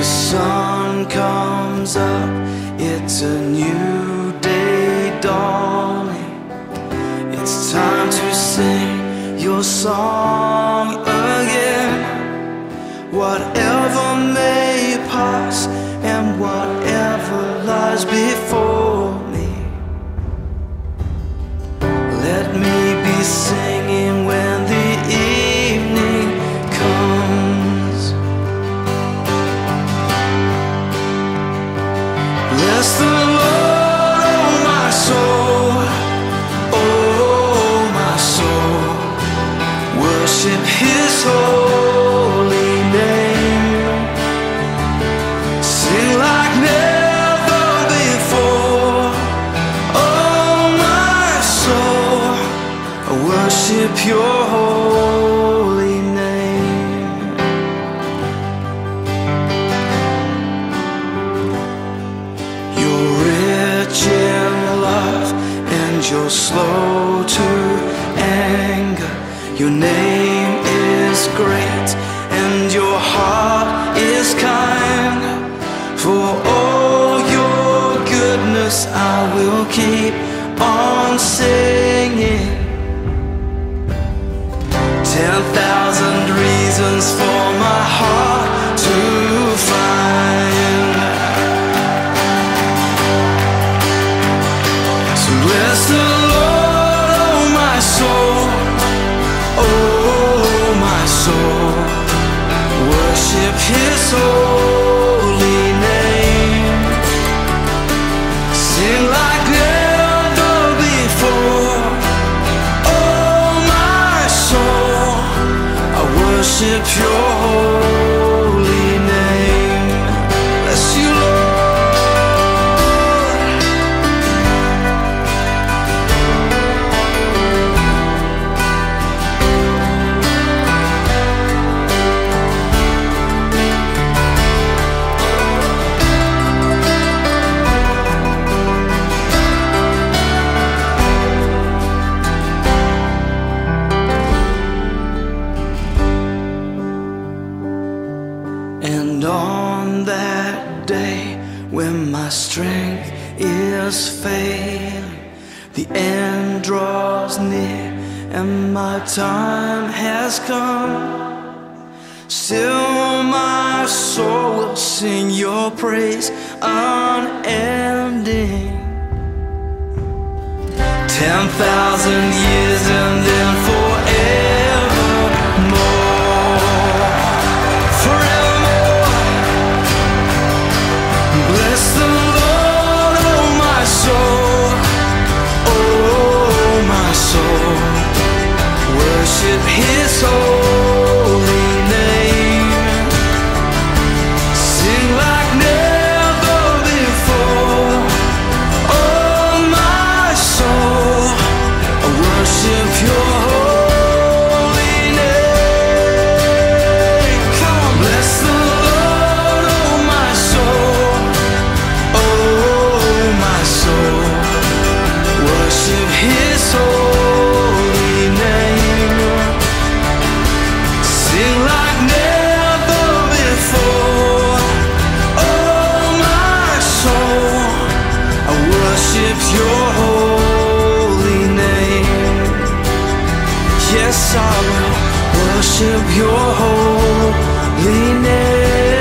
The sun comes up, it's a new day dawning. It's time to sing your song Oh oh, oh worship his holy name, seem like never before. Oh my soul, worship Your slow to anger. Your name is great and your heart is kind. For all your goodness, I will keep on singing. His holy name. Sing like never before, oh my soul. I worship when my strength is failing, the end draws near and my time has come. Still, my soul will sing your praise unending. Ten thousand years and worship Your holy name.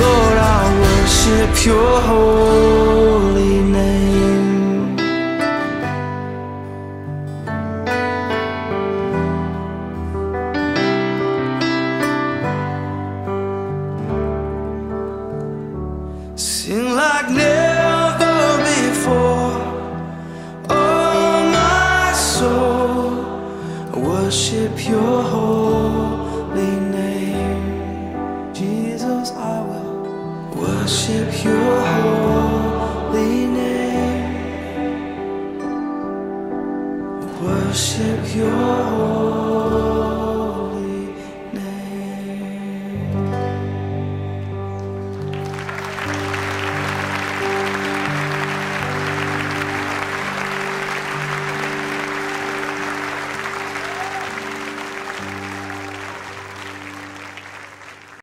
Lord, I worship your holy name. Sing like worship your holy name. Jesus, I will worship your holy name. Worship your holy name.